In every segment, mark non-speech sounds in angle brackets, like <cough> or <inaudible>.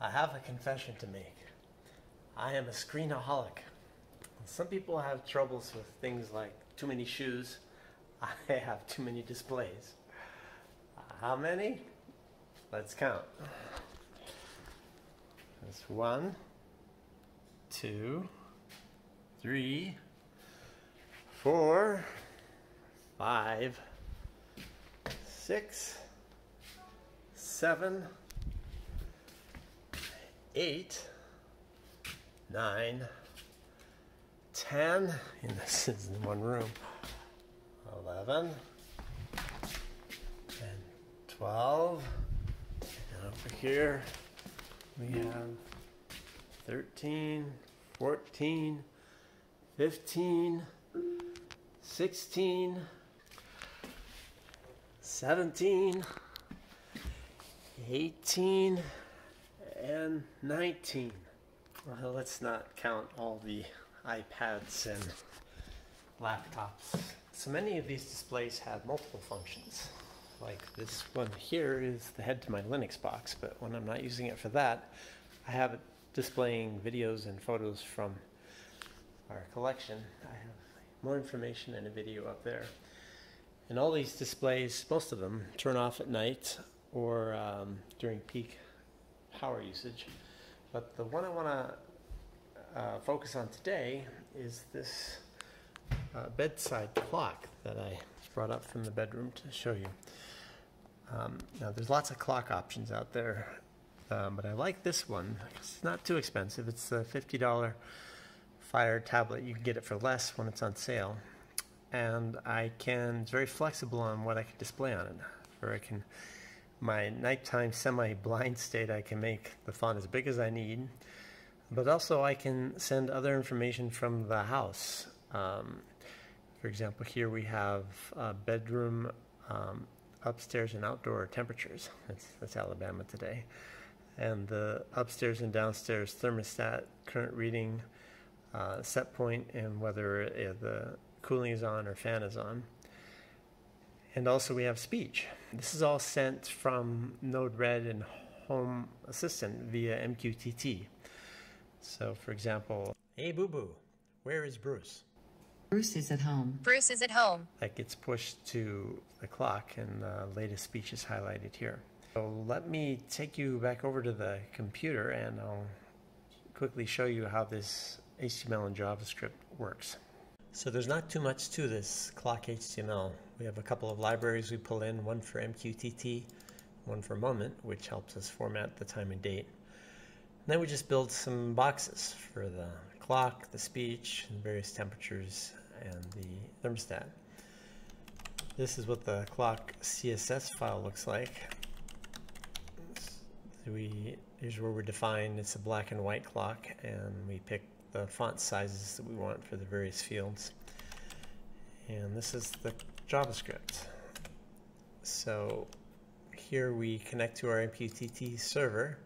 I have a confession to make. I am a screenaholic. Some people have troubles with things like too many shoes. <laughs> I have too many displays. How many? Let's count. That's one, two, three, four, five, six, seven, eight, nine, ten, and <laughs> this is in one room, eleven, and twelve, and over here we have 13, 14, 15, 16, 17, 18, and 19. Well, let's not count all the iPads and laptops. So many of these displays have multiple functions. Like this one here is the head to my Linux box, but when I'm not using it for that, I have it displaying videos and photos from our collection. I have more information and a video up there. And all these displays, most of them, turn off at night or um, during peak power usage. But the one I want to uh, focus on today is this uh, bedside clock that I brought up from the bedroom to show you. Um, now, there's lots of clock options out there, um, but I like this one. It's not too expensive. It's a $50 Fire tablet. You can get it for less when it's on sale. And I can, it's very flexible on what I can display on it. Or I can, my nighttime semi-blind state, I can make the font as big as I need. But also I can send other information from the house. Um, for example, here we have a bedroom um, upstairs and outdoor temperatures. That's, that's Alabama today. And the upstairs and downstairs thermostat current reading, uh, set point, and whether uh, the cooling is on or fan is on. And also we have speech. This is all sent from Node-RED and Home Assistant via MQTT. So for example, hey boo boo, where is Bruce? Bruce is at home. Bruce is at home. That gets pushed to the clock, and the latest speech is highlighted here. So let me take you back over to the computer, and I'll quickly show you how this HTML and JavaScript works. So there's not too much to this clock HTML. We have a couple of libraries we pull in, one for MQTT, one for Moment, which helps us format the time and date. And then we just build some boxes for the clock, the speech, and various temperatures, and the thermostat. This is what the clock CSS file looks like. So we here's where we define it's a black and white clock, and we pick the font sizes that we want for the various fields. And this is the JavaScript. So here we connect to our MQTT server,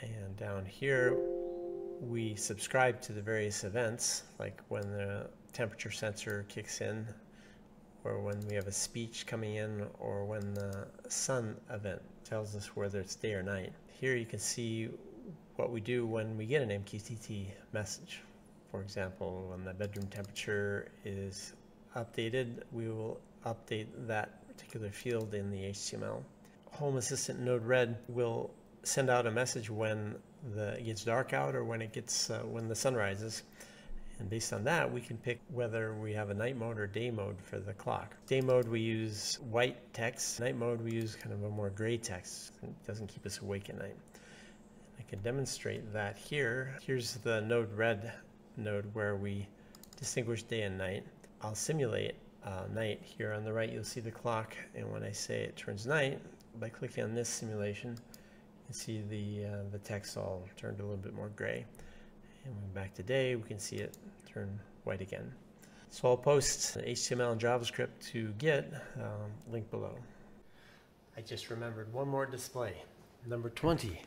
and down here we subscribe to the various events, like when the temperature sensor kicks in, or when we have a speech coming in, or when the sun event tells us whether it's day or night. Here you can see what we do when we get an MQTT message. For example, when the bedroom temperature is updated, we will update that particular field in the HTML. Home Assistant Node-RED will send out a message when the, it gets dark out or when it gets uh, when the sun rises. And based on that, we can pick whether we have a night mode or day mode for the clock. Day mode, we use white text. Night mode, we use kind of a more gray text. It doesn't keep us awake at night. Can demonstrate that here. Here's the Node-RED node where we distinguish day and night. I'll simulate uh, night. Here on the right, you'll see the clock. And when I say it turns night, by clicking on this simulation, you can see the, uh, the text all turned a little bit more gray. And when back to day, we can see it turn white again. So I'll post HTML and JavaScript to Git, um, link below. I just remembered one more display, number 20.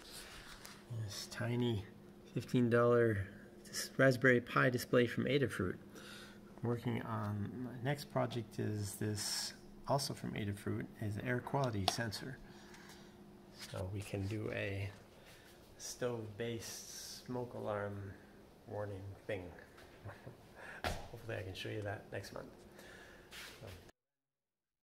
This tiny $15 Raspberry Pi display from Adafruit. Working on my next project is this, also from Adafruit, is an air quality sensor. So we can do a stove-based smoke alarm warning thing. <laughs> Hopefully I can show you that next month.